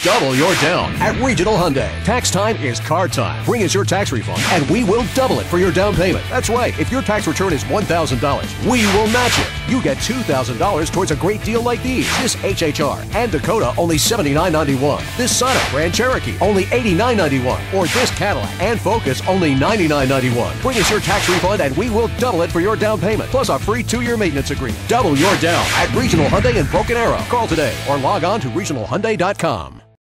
Double your down at Regional Hyundai. Tax time is car time. Bring us your tax refund and we will double it for your down payment. That's right. If your tax return is $1,000, we will match it. You get $2,000 towards a great deal like these. This HHR and Dakota only $79.91. This Sonic Grand Cherokee only $89.91. Or this Cadillac and Focus only $99.91. Bring us your tax refund and we will double it for your down payment. Plus a free two-year maintenance agreement. Double your down at Regional Hyundai in Broken Arrow. Call today or log on to regionalhyundai.com.